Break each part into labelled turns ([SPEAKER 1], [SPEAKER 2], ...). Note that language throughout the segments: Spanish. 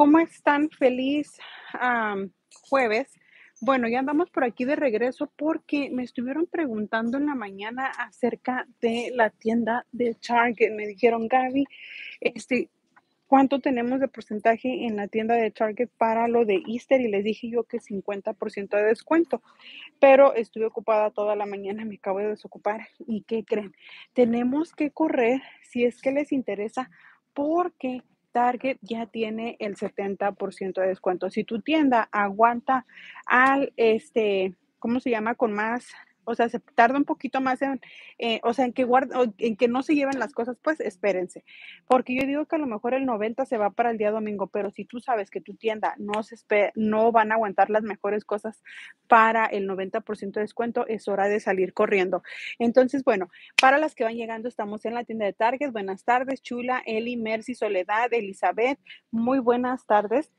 [SPEAKER 1] ¿Cómo están? Feliz jueves. Bueno, ya andamos por aquí de regreso porque me estuvieron preguntando en la mañana acerca de la tienda de Target. Me dijeron, Gaby, este, ¿cuánto tenemos de porcentaje en la tienda de Target para lo de Easter? Y les dije yo que 50% de descuento, pero estuve ocupada toda la mañana, me acabo de desocupar. ¿Y qué creen? Tenemos que correr si es que les interesa porque Target ya tiene el 70% de descuento. Si tu tienda aguanta al, este, ¿cómo se llama? Con más, o sea, se tarda un poquito más en, eh, o sea, en que guarda, en que no se lleven las cosas, pues espérense. Porque yo digo que a lo mejor el 90 se va para el día domingo, pero si tú sabes que tu tienda no se espe- no van a aguantar las mejores cosas para el 90% de descuento, es hora de salir corriendo. Entonces, bueno, para las que van llegando, estamos en la tienda de Target. Buenas tardes, Chula, Eli, Mercy, Soledad, Elizabeth. Muy buenas tardes.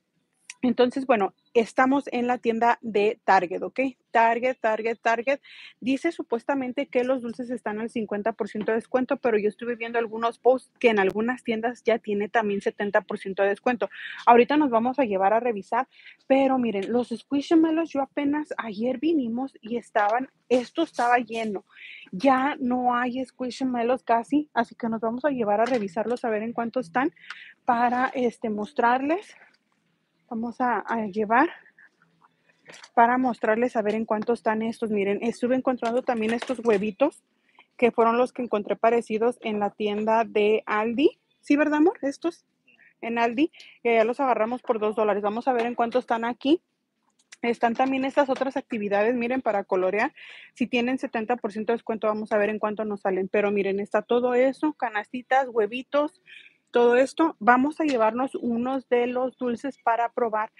[SPEAKER 1] Entonces, bueno, estamos en la tienda de Target, ¿ok? Target, Target, Target. Dice supuestamente que los dulces están al 50% de descuento, pero yo estuve viendo algunos posts que en algunas tiendas ya tiene también 70% de descuento. Ahorita nos vamos a llevar a revisar, pero miren, los squishamallows yo apenas ayer vinimos y estaban, esto estaba lleno. Ya no hay squishamallows casi, así que nos vamos a llevar a revisarlos a ver en cuánto están para este mostrarles. Vamos a, llevar para mostrarles a ver en cuánto están estos. Miren, estuve encontrando también estos huevitos que fueron los que encontré parecidos en la tienda de Aldi. ¿Sí, verdad, amor? Estos en Aldi, que ya los agarramos por dos dólares. Vamos a ver en cuánto están aquí. Están también estas otras actividades, miren, para colorear. Si tienen 70% de descuento, vamos a ver en cuánto nos salen. Pero miren, está todo eso, canastitas, huevitos, todo esto. Vamos a llevarnos unos de los dulces para probar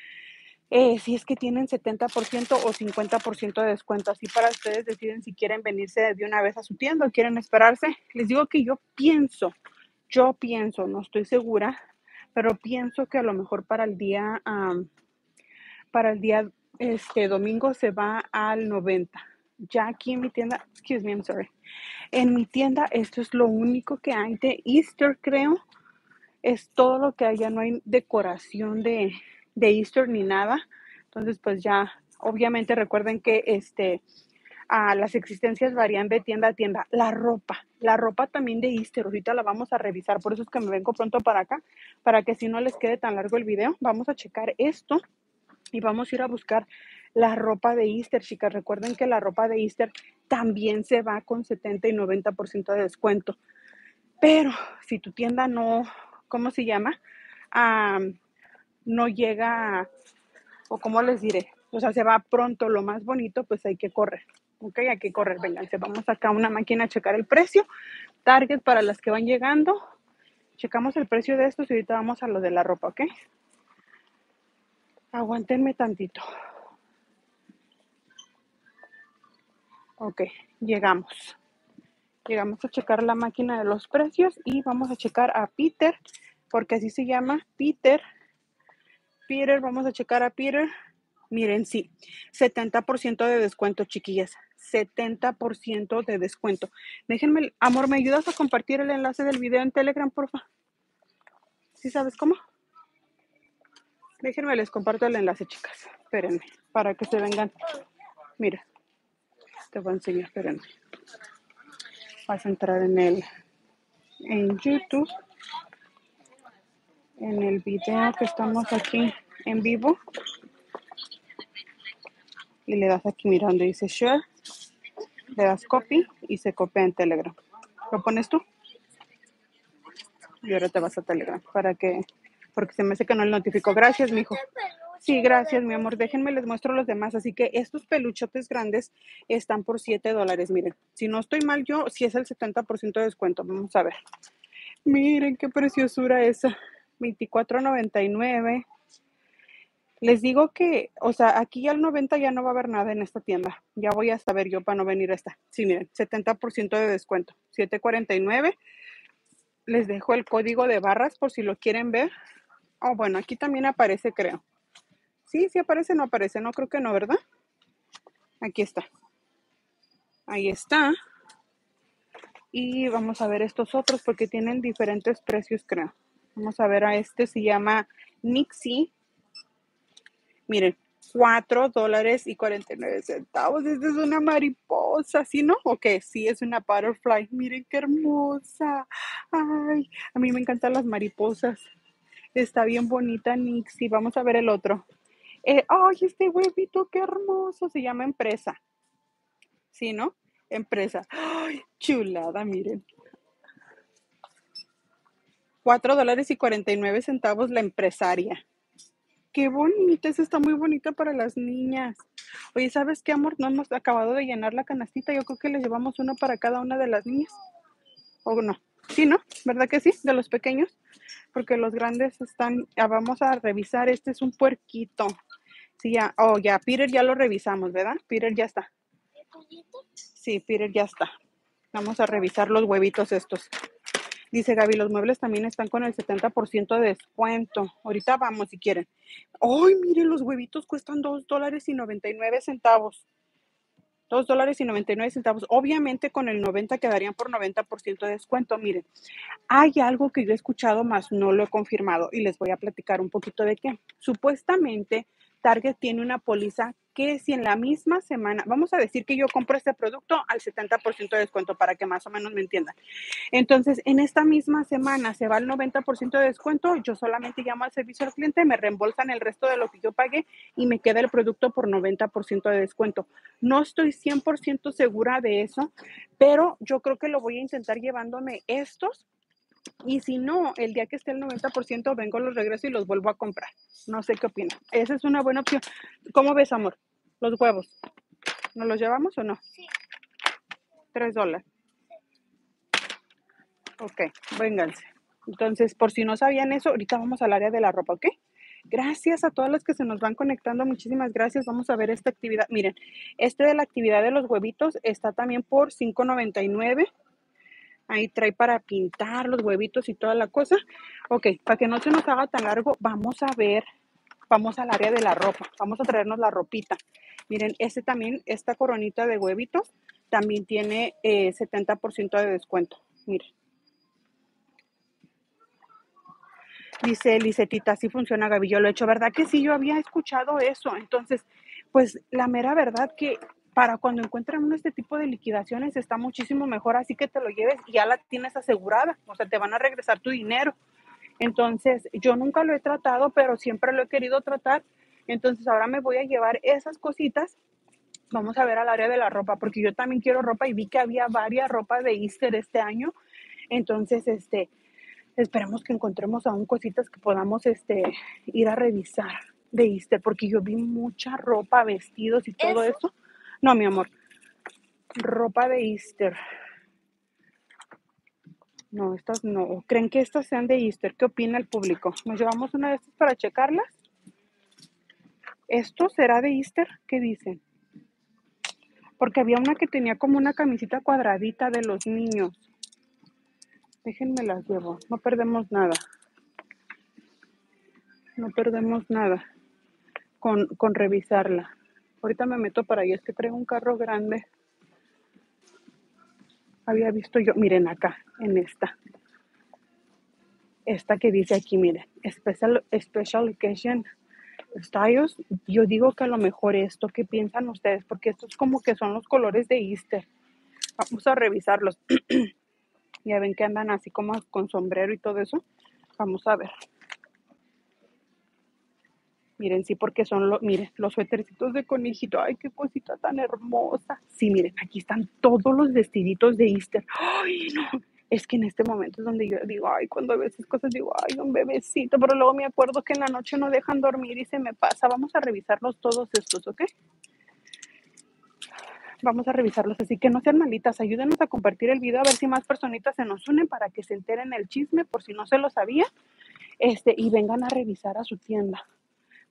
[SPEAKER 1] eh, si es que tienen 70% o 50% de descuento. Así para ustedes deciden si quieren venirse de una vez a su tienda o quieren esperarse. Les digo que yo pienso, yo pienso, no estoy segura, pero pienso que a lo mejor para el día, am, para el día este domingo se va al 90. Ya aquí en mi tienda, excuse me, I'm sorry. En mi tienda esto es lo único que hay de Easter, creo. Es todo lo que hay, ya no hay decoración de, de Easter ni nada. Entonces, pues ya, obviamente recuerden que este, ah, las existencias varían de tienda a tienda. La ropa, la ropa también de Easter, ahorita la vamos a revisar, por eso es que me vengo pronto para acá, para que si no les quede tan largo el video, vamos a checar esto y vamos a ir a buscar la ropa de Easter, chicas. Recuerden que la ropa de Easter también se va con 70 y 90% de descuento. Pero si tu tienda no, ¿cómo se llama? No llega, o cómo les diré, o sea, se va pronto lo más bonito, pues hay que correr. Ok, hay que correr. Vénganse, vamos acá a una máquina a checar el precio. Target para las que van llegando. Checamos el precio de estos y ahorita vamos a lo de la ropa, ¿ok? Aguántenme tantito. Ok, llegamos. Llegamos a checar la máquina de los precios y vamos a checar a Peter, porque así se llama Peter. Peter, vamos a checar a Peter. Miren, sí, 70% de descuento, chiquillas. 70% de descuento. Déjenme, amor, ¿me ayudas a compartir el enlace del video en Telegram, porfa? ¿Sí sabes cómo? Déjenme, les comparto el enlace, chicas. Espérenme, para que se vengan. Mira, te voy a enseñar, espérenme. Vas a entrar en el, en YouTube, en el video que estamos aquí en vivo. Y le das aquí, mira, donde dice share. Le das copy y se copia en Telegram. ¿Lo pones tú? Y ahora te vas a Telegram para que, porque se me hace que no le notificó. Gracias, mijo. Sí, gracias, mi amor. Déjenme, les muestro los demás. Así que estos peluchotes grandes están por 7 dólares. Miren, si no estoy mal yo, si es el 70% de descuento. Vamos a ver. Miren qué preciosura esa. 24.99. Les digo que, o sea, aquí al 90 ya no va a haber nada en esta tienda. Ya voy a saber yo para no venir a esta. Sí, miren, 70% de descuento. 7.49. Les dejo el código de barras por si lo quieren ver. Oh, bueno, aquí también aparece, creo. Sí, sí aparece, no aparece. No creo que no, ¿verdad? Aquí está. Ahí está. Y vamos a ver estos otros porque tienen diferentes precios, creo. Vamos a ver a este, se llama Nixie. Miren, 4 dólares y 49 centavos. Esta es una mariposa, ¿sí no? Ok, sí, es una butterfly. Miren qué hermosa. Ay, a mí me encantan las mariposas. Está bien bonita Nixie. Vamos a ver el otro. Eh, ay, este huevito, qué hermoso. Se llama empresa. ¿Sí, no? Empresa. Ay, chulada, miren. 4 dólares y 49 centavos la empresaria. Qué bonita, esa está muy bonita para las niñas. Oye, ¿sabes qué, amor? No hemos acabado de llenar la canastita. Yo creo que le llevamos uno para cada una de las niñas. ¿O no? Sí, ¿no? ¿Verdad que sí? De los pequeños. Porque los grandes están... Ah, vamos a revisar. Este es un puerquito. Sí, ya. Oh, ya. Peter ya lo revisamos, ¿verdad? Peter ya está. Sí, Peter ya está. Vamos a revisar los huevitos estos. Dice Gaby, los muebles también están con el 70% de descuento. Ahorita vamos si quieren. ¡Ay, miren, los huevitos cuestan 2 dólares y 99 centavos! 2 dólares y 99 centavos. Obviamente con el 90 quedarían por 90% de descuento. Miren, hay algo que yo he escuchado más no lo he confirmado y les voy a platicar un poquito de qué. Supuestamente Target tiene una póliza que si en la misma semana, vamos a decir que yo compro este producto al 70% de descuento para que más o menos me entiendan. Entonces, en esta misma semana se va el 90% de descuento, yo solamente llamo al servicio al cliente, me reembolsan el resto de lo que yo pagué y me queda el producto por 90% de descuento. No estoy 100% segura de eso, pero yo creo que lo voy a intentar llevándome estos y si no, el día que esté el 90%, vengo, los regreso y los vuelvo a comprar. No sé qué opina. Esa es una buena opción. ¿Cómo ves, amor? Los huevos. ¿Nos los llevamos o no? Sí. Tres dólares. Ok, vénganse. Entonces, por si no sabían eso, ahorita vamos al área de la ropa, ¿ok? Gracias a todas las que se nos van conectando. Muchísimas gracias. Vamos a ver esta actividad. Miren, este de la actividad de los huevitos está también por $5.99. Ahí trae para pintar los huevitos y toda la cosa. Ok, para que no se nos haga tan largo, vamos a ver, vamos al área de la ropa. Vamos a traernos la ropita. Miren, este también, esta coronita de huevitos, también tiene 70% eh, de descuento. Miren. Dice Lisetita, sí funciona, Gaby, yo lo he hecho, ¿verdad? Que sí, yo había escuchado eso. Entonces, pues la mera verdad que para cuando encuentran uno este tipo de liquidaciones está muchísimo mejor, así que te lo lleves y ya la tienes asegurada, o sea, te van a regresar tu dinero. Entonces, yo nunca lo he tratado, pero siempre lo he querido tratar. Entonces, ahora me voy a llevar esas cositas. Vamos a ver al área de la ropa, porque yo también quiero ropa y vi que había varias ropas de Easter este año. Entonces, este, esperemos que encontremos aún cositas que podamos este, ir a revisar de Easter, porque yo vi mucha ropa, vestidos y todo eso no, mi amor. Ropa de Easter. No, estas no. ¿Creen que estas sean de Easter? ¿Qué opina el público? ¿Nos llevamos una de estas para checarlas? ¿Esto será de Easter? ¿Qué dicen? Porque había una que tenía como una camisita cuadradita de los niños. Déjenme las llevo. No perdemos nada. No perdemos nada con, con revisarla. Ahorita me meto para ahí, es que traigo un carro grande. Había visto yo, miren acá, en esta. Esta que dice aquí, miren, Special, special Occasion Styles. Yo digo que a lo mejor esto, ¿qué piensan ustedes? Porque estos como que son los colores de Easter. Vamos a revisarlos. ya ven que andan así como con sombrero y todo eso. Vamos a ver. Miren, sí, porque son los, miren, los suétercitos de conejito. Ay, qué cosita tan hermosa. Sí, miren, aquí están todos los vestiditos de Easter. Ay, no. Es que en este momento es donde yo digo, ay, cuando veo esas cosas digo, ay, un bebecito, pero luego me acuerdo que en la noche no dejan dormir y se me pasa. Vamos a revisarlos todos estos, ¿ok? Vamos a revisarlos, así que no sean malitas, ayúdenos a compartir el video a ver si más personitas se nos unen para que se enteren el chisme por si no se lo sabía, este, y vengan a revisar a su tienda.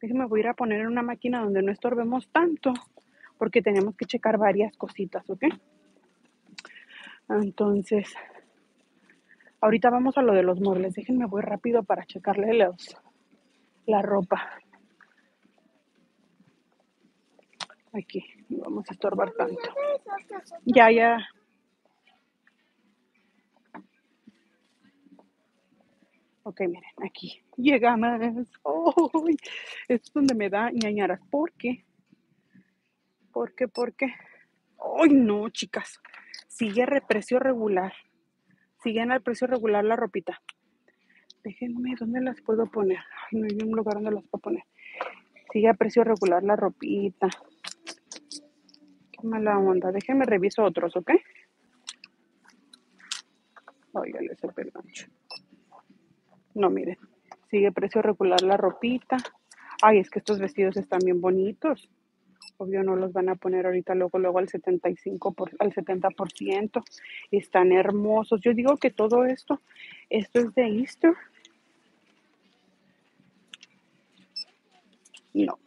[SPEAKER 1] Déjenme voy a ir a poner en una máquina donde no estorbemos tanto, porque tenemos que checar varias cositas, ¿ok? Entonces, ahorita vamos a lo de los muebles. Déjenme voy rápido para checarle los, la ropa. Aquí, no vamos a estorbar tanto. Ya, ya. Ok, miren, aquí llegamos. Oh, esto es donde me da ñañaras. ¿Por qué? ¿Por qué? ¿Por qué? ¡Ay, no, chicas! Sigue a precio regular. Siguen al precio regular la ropita. Déjenme, ¿dónde las puedo poner? No hay un lugar donde las puedo poner. Sigue a precio regular la ropita. Qué mala onda. Déjenme reviso otros, ¿ok? Ay, ya les el gancho. No, miren. Sigue precio regular la ropita. Ay, es que estos vestidos están bien bonitos. Obvio no los van a poner ahorita luego, luego al 75, por, al 70%. Están hermosos. Yo digo que todo esto, esto es de Easter. No.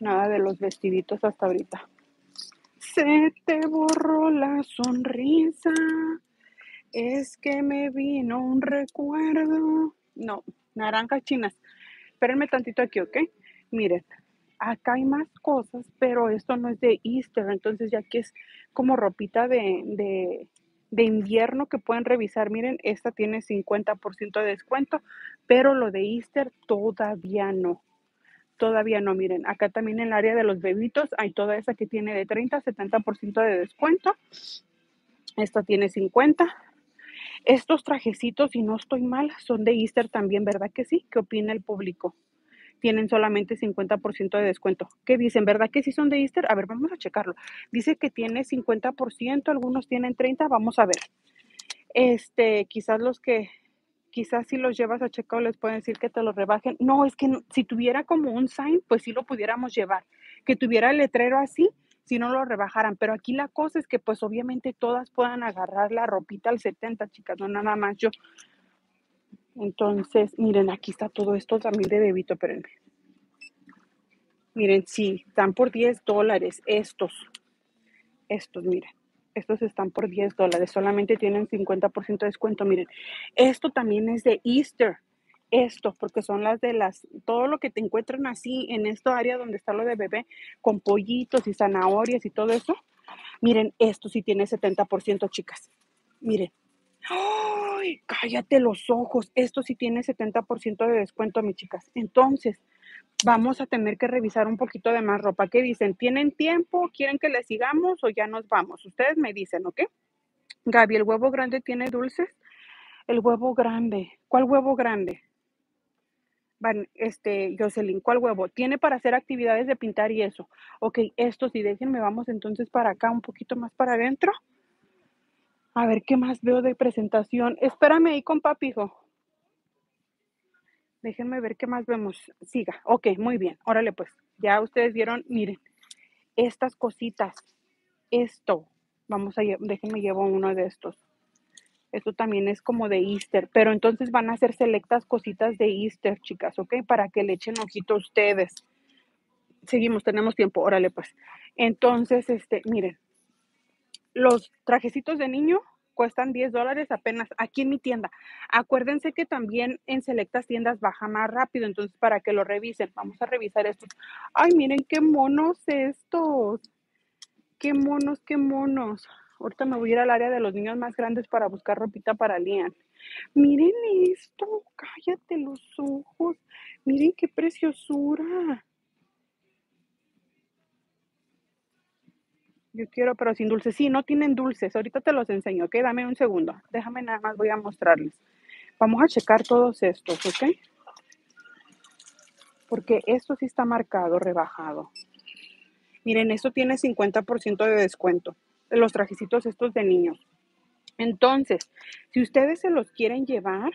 [SPEAKER 1] Nada de los vestiditos hasta ahorita. Se te borró la sonrisa. Es que me vino un recuerdo. No, naranjas chinas. Espérenme tantito aquí, ¿ok? Miren, acá hay más cosas, pero esto no es de Easter, entonces ya que es como ropita de, de, invierno que pueden revisar. Miren, esta tiene 50% de descuento, pero lo de Easter todavía no. Todavía no, miren, acá también en el área de los bebitos hay toda esa que tiene de 30 a 70% de descuento. Esta tiene 50. Estos trajecitos, si no estoy mal, son de Easter también, ¿verdad que sí? ¿Qué opina el público? tienen solamente 50% de descuento. ¿Qué dicen? ¿Verdad que sí son de Easter? A ver, vamos a checarlo. Dice que tiene 50%, algunos tienen 30, vamos a ver. Este, quizás los que quizás si los llevas a checar les pueden decir que te lo rebajen. No, es que si tuviera como un sign, pues sí lo pudiéramos llevar. Que tuviera el letrero así, si no lo rebajaran. Pero aquí la cosa es que pues obviamente todas puedan agarrar la ropita al 70, chicas, no nada más yo. Entonces, miren, aquí está todo esto también de bebito, espérenme. Miren, sí, están por 10 dólares estos. Estos, miren. Estos están por 10 dólares. Solamente tienen 50% de descuento. Miren, esto también es de Easter. Esto, porque son las de las, todo lo que te encuentran así en esta área donde está lo de bebé, con pollitos y zanahorias y todo eso. Miren, esto sí tiene 70%, chicas. Miren, ¡Ay! Cállate los ojos. Esto sí tiene 70% de descuento, mis chicas. Entonces, vamos a tener que revisar un poquito de más ropa. ¿Qué dicen? ¿Tienen tiempo? ¿Quieren que le sigamos o ya nos vamos? Ustedes me dicen, ¿ok? Gaby, ¿el huevo grande tiene dulces? El huevo grande. ¿Cuál huevo grande? Van, este, Jocelyn, ¿cuál huevo? Tiene para hacer actividades de pintar y eso. Ok, esto sí, déjenme, vamos entonces para acá, un poquito más para adentro. A ver, ¿qué más veo de presentación? Espérame ahí con papi, hijo. Déjenme ver qué más vemos. Siga. Ok, muy bien. Órale, pues. Ya ustedes vieron, miren, estas cositas. Esto. Vamos a, déjenme llevo uno de estos. Esto también es como de Easter, pero entonces van a ser selectas cositas de Easter, chicas, ¿ok? Para que le echen ojito a ustedes. Seguimos, tenemos tiempo, órale pues. Entonces, este, miren, los trajecitos de niño cuestan 10 dólares apenas aquí en mi tienda. Acuérdense que también en selectas tiendas baja más rápido, entonces para que lo revisen, vamos a revisar estos. Ay, miren qué monos estos. Qué monos, qué monos. Ahorita me voy a ir al área de los niños más grandes para buscar ropita para Lian. Miren esto, cállate los ojos. Miren qué preciosura. Yo quiero, pero sin dulces. Sí, no tienen dulces. Ahorita te los enseño, ¿ok? Dame un segundo. Déjame nada más, voy a mostrarles. Vamos a checar todos estos, ¿ok? Porque esto sí está marcado, rebajado. Miren, esto tiene 50% de descuento. Los trajecitos estos de niños. Entonces, si ustedes se los quieren llevar,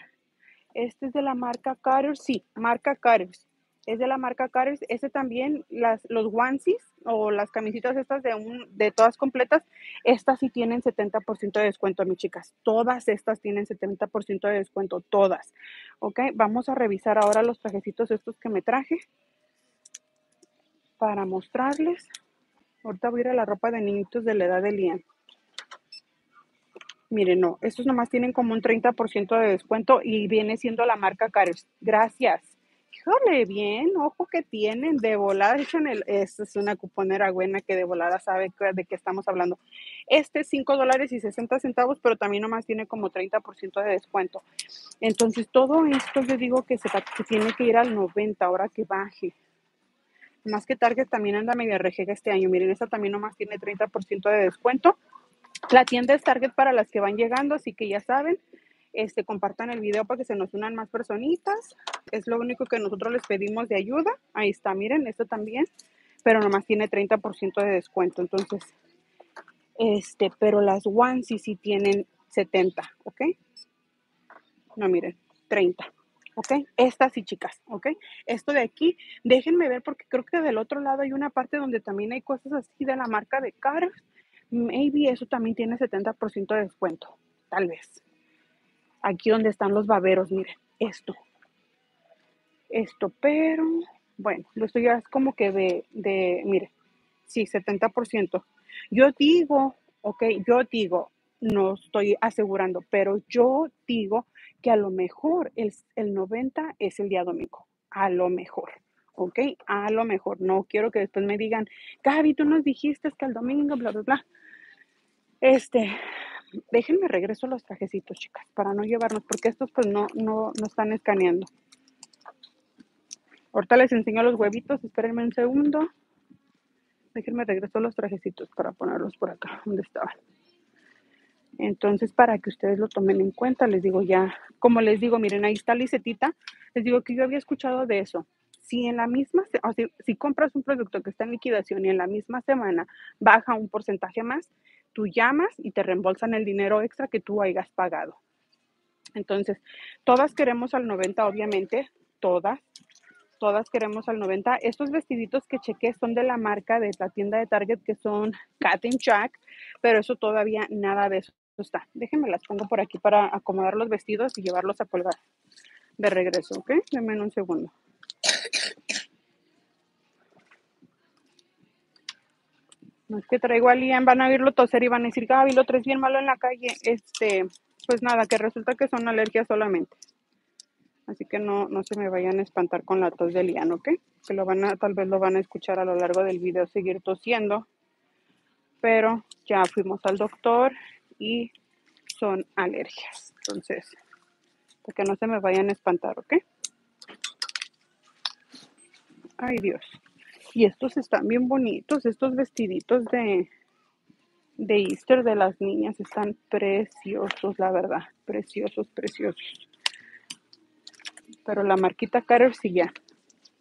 [SPEAKER 1] este es de la marca Cutters. Sí, marca Cutters es de la marca Cares. Ese también, las, los onesies o las camisitas estas de, un, de todas completas, estas sí tienen 70% de descuento, mis chicas. Todas estas tienen 70% de descuento, todas. Ok, vamos a revisar ahora los trajecitos estos que me traje para mostrarles. Ahorita voy a ir a la ropa de niñitos de la edad de Lian. Miren, no, estos nomás tienen como un 30% de descuento y viene siendo la marca Cares. Gracias. Híjole, bien, ojo que tienen, de volada echan esta es una cuponera buena que de volada sabe de qué estamos hablando. Este es $5 dólares y 60 centavos, pero también nomás tiene como 30% de descuento. Entonces, todo esto yo digo que se que tiene que ir al 90 ahora que baje. Más que Target también anda media rejega este año. Miren, esta también nomás tiene 30% de descuento. La tienda es Target para las que van llegando, así que ya saben, este, compartan el video para que se nos unan más personitas. Es lo único que nosotros les pedimos de ayuda. Ahí está, miren, esto también, pero nomás tiene 30% de descuento. Entonces, este, pero las onesie sí tienen 70, ¿ok? No, miren, 30. ¿Ok? Estas sí, chicas, ¿ok? Esto de aquí, déjenme ver porque creo que del otro lado hay una parte donde también hay cosas así de la marca de Caras. Maybe eso también tiene 70% de descuento, tal vez. Aquí donde están los baberos, miren, esto. Esto, pero bueno, lo estoy ya es como que de, de, mire, sí, 70%. Yo digo, ok, yo digo, no estoy asegurando, pero yo digo que a lo mejor el, el 90 es el día domingo, a lo mejor. ¿ok? A lo mejor, no quiero que después me digan, Gaby, tú nos dijiste que el domingo, bla, bla, bla. Este, déjenme regreso los trajecitos, chicas, para no llevarnos, porque estos pues no, no, no están escaneando. Ahorita les enseño los huevitos, espérenme un segundo. Déjenme regreso los trajecitos para ponerlos por acá, donde estaban. Entonces, para que ustedes lo tomen en cuenta, les digo ya, como les digo, miren, ahí está Licetita, les digo que yo había escuchado de eso. Si en la misma, o si, si compras un producto que está en liquidación y en la misma semana baja un porcentaje más, tú llamas y te reembolsan el dinero extra que tú hayas pagado. Entonces, todas queremos al 90, obviamente, todas, todas queremos al 90. Estos vestiditos que chequé son de la marca de la tienda de Target que son Cat and Jack, pero eso todavía nada de eso está. Déjenme las pongo por aquí para acomodar los vestidos y llevarlos a colgar de regreso, ¿ok? Denme un segundo. No es que traigo a Liam, van a oírlo toser y van a decir, Gaby, lo traes bien malo en la calle. Este, pues nada, que resulta que son alergias solamente. Así que no, no se me vayan a espantar con la tos de Liam, ¿ok? Que lo van a, tal vez lo van a escuchar a lo largo del video seguir tosiendo. Pero ya fuimos al doctor y son alergias. Entonces, para que no se me vayan a espantar, ¿ok? Ay, Dios. Y estos están bien bonitos, estos vestiditos de, de Easter de las niñas están preciosos, la verdad, preciosos, preciosos. Pero la marquita Carter sí ya,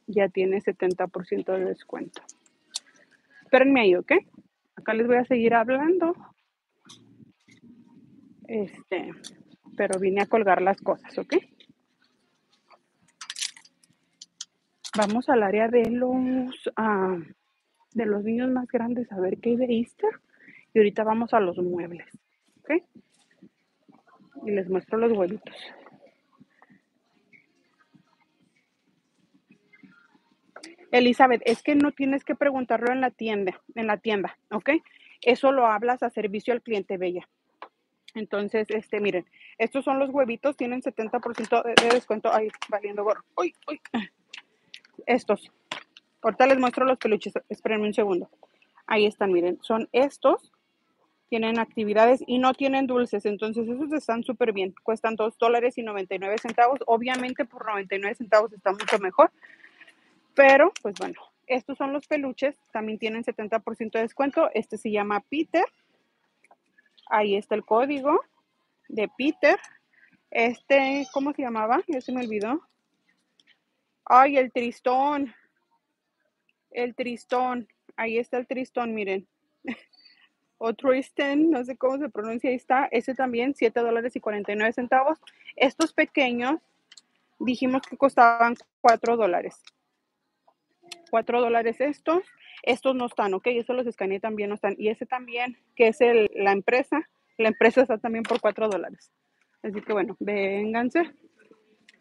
[SPEAKER 1] ya tiene 70% de descuento. Espérenme ahí, ¿ok? Acá les voy a seguir hablando. Este, pero vine a colgar las cosas, ¿ok? Vamos al área de los, ah, de los niños más grandes a ver qué hay de Easter. Y ahorita vamos a los muebles. ¿Ok? Y les muestro los huevitos. Elizabeth, es que no tienes que preguntarlo en la tienda, en la tienda, ¿ok? Eso lo hablas a servicio al cliente, Bella. Entonces, este, miren, estos son los huevitos, tienen 70% de, de descuento. Ay, valiendo gorro. Uy, uy estos. Ahorita les muestro los peluches, espérenme un segundo. Ahí están, miren, son estos. Tienen actividades y no tienen dulces, entonces esos están súper bien. Cuestan 2 dólares y 99 centavos. Obviamente por 99 centavos está mucho mejor. Pero, pues bueno, estos son los peluches. También tienen 70% de descuento. Este se llama Peter. Ahí está el código de Peter. Este, ¿cómo se llamaba? Ya se me olvidó. Ay, el tristón. El tristón. Ahí está el tristón, miren. o Tristan, no sé cómo se pronuncia, ahí está. Ese también, 7 dólares y 49 centavos. Estos pequeños, dijimos que costaban 4 dólares. 4 dólares estos. Estos no están, ¿ok? Eso los escaneé también, no están. Y ese también, que es el, la empresa. La empresa está también por 4 dólares. Así que bueno, vénganse.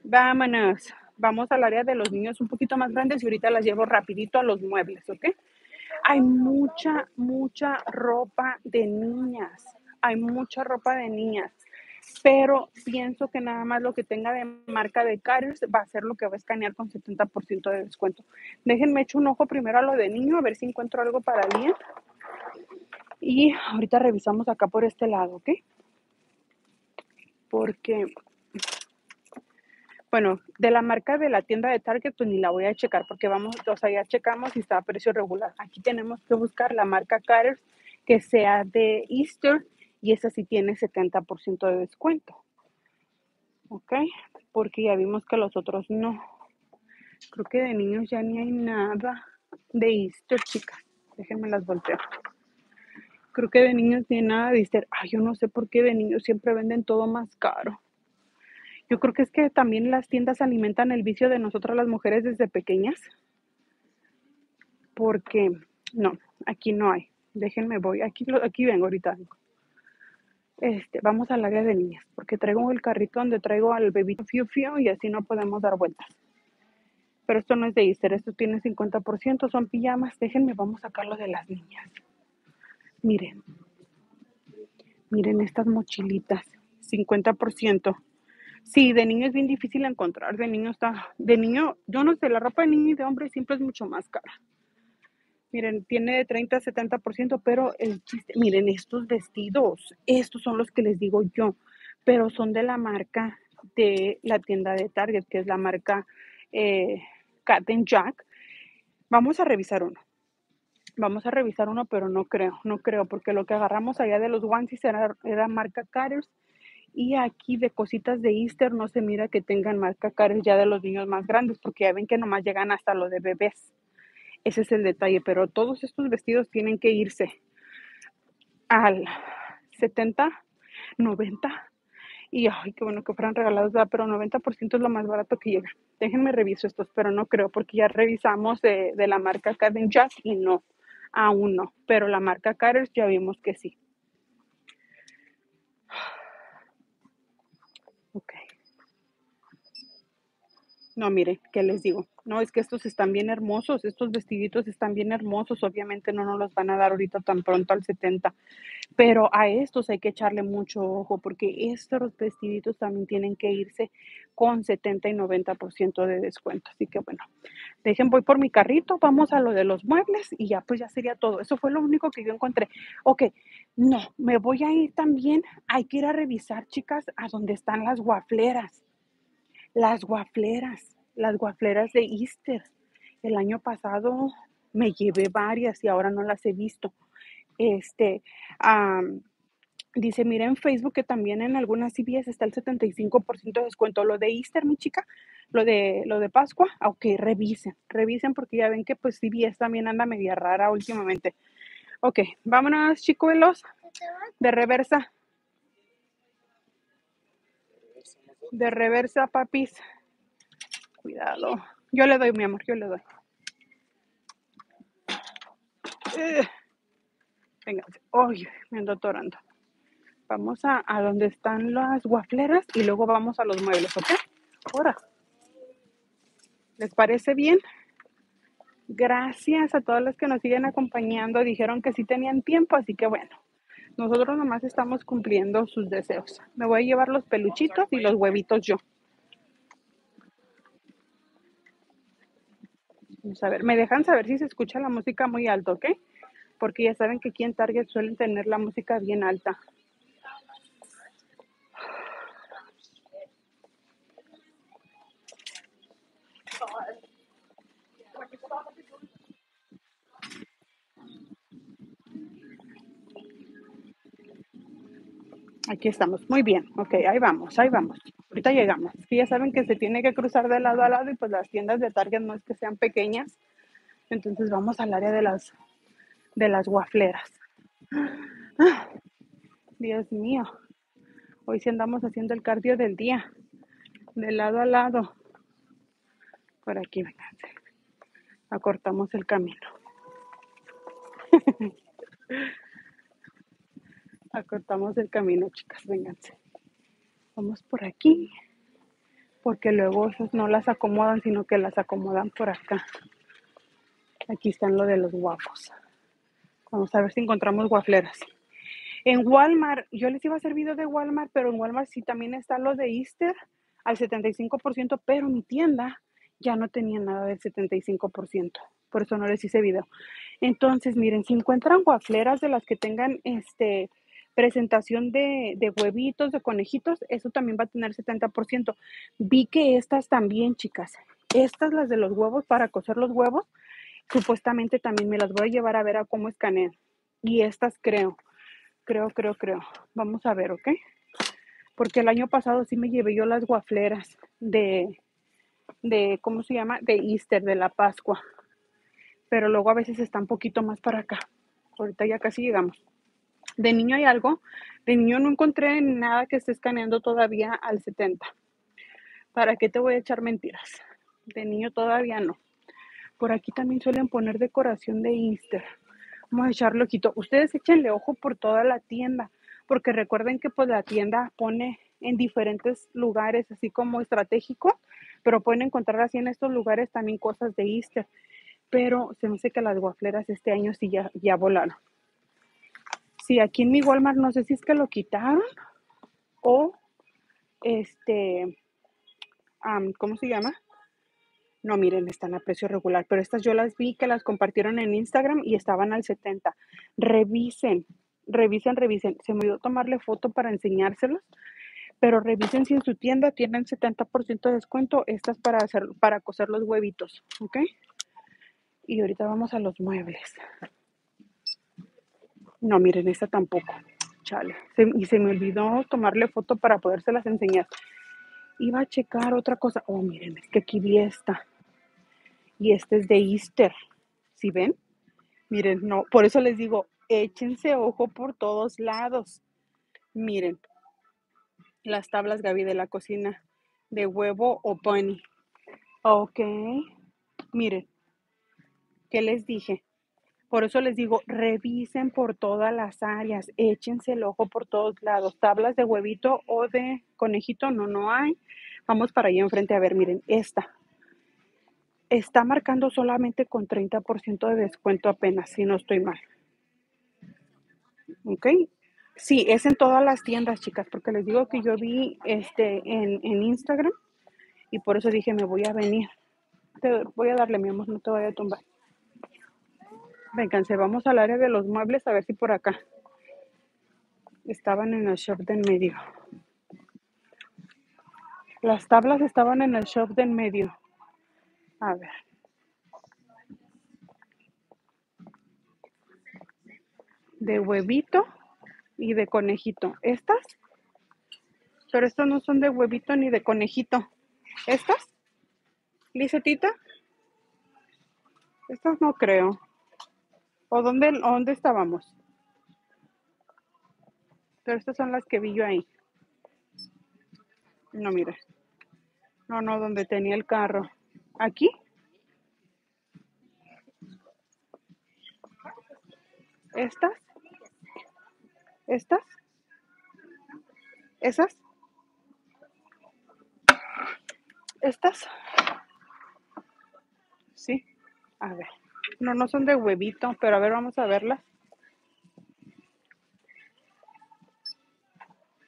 [SPEAKER 1] Vámonos vamos al área de los niños un poquito más grandes y ahorita las llevo rapidito a los muebles, ¿ok? Hay mucha, mucha ropa de niñas. Hay mucha ropa de niñas. Pero pienso que nada más lo que tenga de marca de Cares va a ser lo que va a escanear con 70% de descuento. Déjenme echar un ojo primero a lo de niño, a ver si encuentro algo para Liam. Y ahorita revisamos acá por este lado, ¿ok? Porque, bueno, de la marca de la tienda de Target, pues ni la voy a checar porque vamos, o sea, ya checamos y está a precio regular. Aquí tenemos que buscar la marca Cares que sea de Easter y esa sí tiene 70% de descuento. ¿Ok? Porque ya vimos que los otros no. Creo que de niños ya ni hay nada de Easter, chicas. Déjenme las voltear. Creo que de niños ni hay nada de Easter. Ay, yo no sé por qué de niños siempre venden todo más caro. Yo creo que es que también las tiendas alimentan el vicio de nosotras las mujeres desde pequeñas. Porque no, aquí no hay. Déjenme voy. Aquí, aquí vengo ahorita. Este, vamos al área de niñas, porque traigo el carrito donde traigo al bebito Fiu Fiu y así no podemos dar vueltas. Pero esto no es de Easter, esto tiene 50%, son pijamas. Déjenme, vamos a sacarlo de las niñas. Miren, miren estas mochilitas, 50%. Sí, de niño es bien difícil encontrar, de niño está, de niño, yo no sé, la ropa de niño y de hombre siempre es mucho más cara. Miren, tiene de 30 a 70%, pero el chiste, miren, estos vestidos, estos son los que les digo yo, pero son de la marca de la tienda de Target, que es la marca eh, Cat Jack. Vamos a revisar uno. Vamos a revisar uno, pero no creo, no creo, porque lo que agarramos allá de los onesies era, era marca Cutters y aquí de cositas de Easter no se mira que tengan marca Cutters ya de los niños más grandes, porque ya ven que nomás llegan hasta lo de bebés. Ese es el detalle, pero todos estos vestidos tienen que irse al 70, 90 y ay, qué bueno que fueran regalados, pero 90% es lo más barato que llega. Déjenme reviso estos, pero no creo, porque ya revisamos de, de la marca Caden Jack y no, aún no, pero la marca Carers ya vimos que sí. Ok. No, mire, ¿qué les digo? No, es que estos están bien hermosos, estos vestiditos están bien hermosos, obviamente no nos los van a dar ahorita tan pronto al 70, pero a estos hay que echarle mucho ojo porque estos vestiditos también tienen que irse con 70 y 90% de descuento. Así que bueno, dejen, voy por mi carrito, vamos a lo de los muebles y ya pues ya sería todo. Eso fue lo único que yo encontré. Ok, no, me voy a ir también, hay que ir a revisar, chicas, a donde están las guafleras las guafleras, las guafleras de Easter. El año pasado me llevé varias y ahora no las he visto. Este, dice, mira en Facebook que también en algunas CBS está el 75% de descuento. Lo de Easter, mi chica, lo de, lo de Pascua, ok, revisen, revisen porque ya ven que pues CBS también anda media rara últimamente. Ok, vámonos, chicuelos, de reversa. De reversa, papis. Cuidado. Yo le doy, mi amor, yo le doy. Eh. Venga, Uy, me ando atorando. Vamos a, a, donde están las guafleras y luego vamos a los muebles, ¿ok? Ahora. ¿Les parece bien? Gracias a todos los que nos siguen acompañando. Dijeron que sí tenían tiempo, así que bueno. Nosotros nomás estamos cumpliendo sus deseos. Me voy a llevar los peluchitos y los huevitos yo. Vamos a ver, me dejan saber si se escucha la música muy alto, ¿ok? Porque ya saben que aquí en Target suelen tener la música bien alta. Aquí estamos, muy bien, ok, ahí vamos, ahí vamos. Ahorita llegamos. ya saben que se tiene que cruzar de lado a lado y pues las tiendas de Target no es que sean pequeñas. Entonces vamos al área de las, de las guafleras. Dios mío, hoy sí andamos haciendo el cardio del día, de lado a lado. Por aquí, vénganse. Acortamos el camino. acortamos el camino, chicas, vénganse. Vamos por aquí, porque luego esas no las acomodan, sino que las acomodan por acá. Aquí están lo de los guapos. Vamos a ver si encontramos guafleras. En Walmart, yo les iba a hacer video de Walmart, pero en Walmart sí también está lo de Easter al 75%, pero mi tienda ya no tenía nada del 75%. Por eso no les hice video. Entonces, miren, si encuentran guafleras de las que tengan este presentación de, de huevitos, de conejitos, eso también va a tener 70%. Vi que estas también, chicas, estas las de los huevos para cocer los huevos, supuestamente también me las voy a llevar a ver a cómo escanean. Y estas creo, creo, creo, creo. Vamos a ver, ¿ok? Porque el año pasado sí me llevé yo las guafleras de, de, ¿cómo se llama? De Easter, de la Pascua. Pero luego a veces está un poquito más para acá. Ahorita ya casi llegamos. De niño hay algo. De niño no encontré nada que esté escaneando todavía al 70. ¿Para qué te voy a echar mentiras? De niño todavía no. Por aquí también suelen poner decoración de Easter. Vamos a echarle ojito. Ustedes échenle ojo por toda la tienda, porque recuerden que pues la tienda pone en diferentes lugares, así como estratégico, pero pueden encontrar así en estos lugares también cosas de Easter. Pero se me hace que las guafleras este año sí ya, ya volaron. Sí, aquí en mi Walmart no sé si es que lo quitaron o este, ¿cómo se llama? No, miren, están a precio regular, pero estas yo las vi que las compartieron en Instagram y estaban al 70. Revisen, revisen, revisen. Se me olvidó tomarle foto para enseñárselos, pero revisen si en su tienda tienen 70% de descuento. Estas para hacer, para coser los huevitos, ¿ok? Y ahorita vamos a los muebles. No, miren, esta tampoco. Chale. y se me olvidó tomarle foto para podérselas enseñar. Iba a checar otra cosa. Oh, miren, es que aquí vi esta y este es de Easter. ¿Sí ven? Miren, no, por eso les digo, échense ojo por todos lados. Miren, las tablas Gaby de la cocina de huevo o bunny. Ok, miren, ¿qué les dije? Por eso les digo, revisen por todas las áreas, échense el ojo por todos lados. Tablas de huevito o de conejito, no, no hay. Vamos para allá enfrente a ver, miren, esta está marcando solamente con 30% de descuento apenas, si no estoy mal. ¿Ok? Sí, es en todas las tiendas, chicas, porque les digo que yo vi este en, Instagram y por eso dije, me voy a venir. Te voy a darle, mi amor, no te voy a tumbar. Vénganse, vamos al área de los muebles a ver si por acá. Estaban en el shop de en medio. Las tablas estaban en el shop de en medio. A ver. De huevito y de conejito. ¿Estas? Pero estas no son de huevito ni de conejito. ¿Estas? ¿Lisetita? Estas no creo. ¿O dónde, dónde estábamos? Pero estas son las que vi yo ahí. No, mira. No, no, donde tenía el carro. ¿Aquí? ¿Estas? ¿Estas? ¿Esas? ¿Estas? Sí. A ver. No, no son de huevito, pero a ver, vamos a verlas.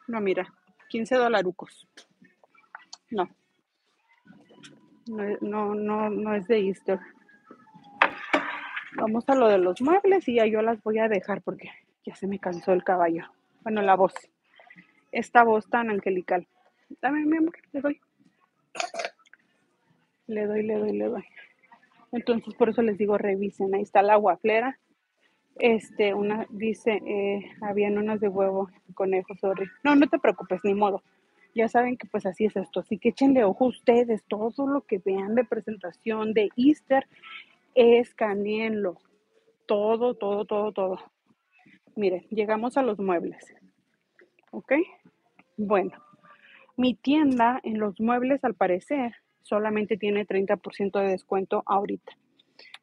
[SPEAKER 1] No, mira, 15 dolarucos. No. No, no, no, es de Easter. Vamos a lo de los muebles y ya yo las voy a dejar porque ya se me cansó el caballo. Bueno, la voz. Esta voz tan angelical. Dame, mi amor, le doy. Le doy, le doy, le doy. Entonces, por eso les digo, revisen. Ahí está la guaflera. Este, una, dice, eh, habían unas de huevo, conejo, sorry. No, no te preocupes, ni modo ya saben que pues así es esto. Así que échenle ojo ustedes, todo lo que vean de presentación de Easter, escaneenlo. Todo, todo, todo, todo. Miren, llegamos a los muebles. ¿Ok? Bueno, mi tienda en los muebles al parecer solamente tiene 30% de descuento ahorita.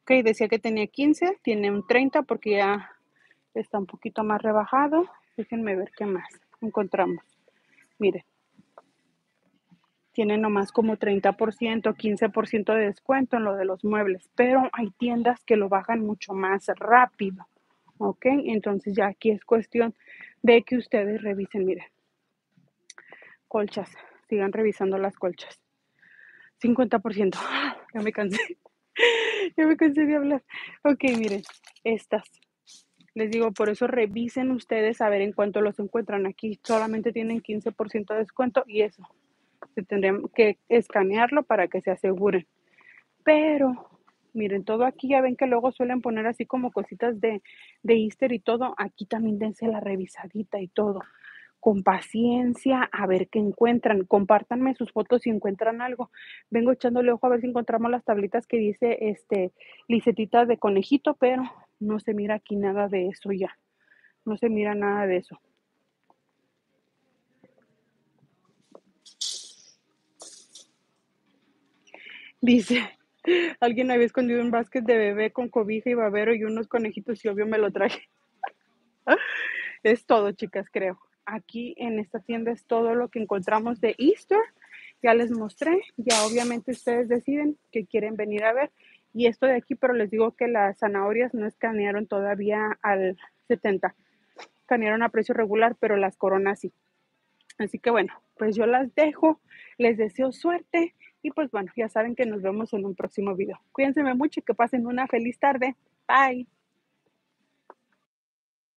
[SPEAKER 1] Ok, decía que tenía 15, tiene un 30 porque ya está un poquito más rebajado. Déjenme ver qué más encontramos. Miren, tiene nomás como 30%, 15% de descuento en lo de los muebles, pero hay tiendas que lo bajan mucho más rápido, ¿ok? Entonces ya aquí es cuestión de que ustedes revisen, miren. Colchas, sigan revisando las colchas. 50%. Ya me cansé. Ya me cansé de hablar. Ok, miren, estas. Les digo, por eso revisen ustedes a ver en cuánto los encuentran. Aquí solamente tienen 15% de descuento y eso. Se tendrían que escanearlo para que se aseguren. Pero, miren, todo aquí ya ven que luego suelen poner así como cositas de, de Easter y todo. Aquí también dense la revisadita y todo con paciencia a ver qué encuentran. Compártanme sus fotos si encuentran algo. Vengo echándole ojo a ver si encontramos las tablitas que dice este licetitas de conejito, pero no se mira aquí nada de eso ya. No se mira nada de eso. Dice, alguien había escondido un básquet de bebé con cobija y babero y unos conejitos y obvio me lo traje. es todo, chicas, creo aquí en esta tienda es todo lo que encontramos de Easter. Ya les mostré, ya obviamente ustedes deciden que quieren venir a ver. Y esto de aquí, pero les digo que las zanahorias no escanearon todavía al 70. Escanearon a precio regular, pero las coronas sí. Así que bueno, pues yo las dejo. Les deseo suerte. Y pues bueno, ya saben que nos vemos en un próximo video. Cuídense mucho y que pasen una feliz tarde. Bye.